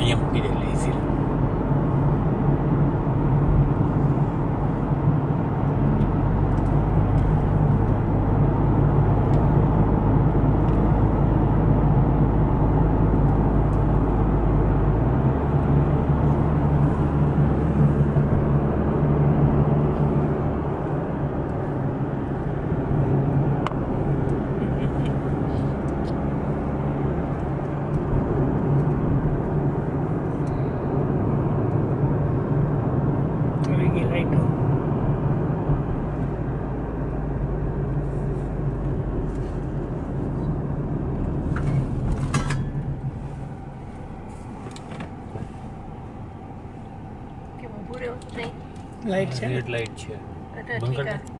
bien, pídele, decirle. easy રહે. આવી ગઈ લાઈટો કે પૂરે નહીં લાઈટ છે ને Red light છે એટલે બંધ ઠીક કરી આ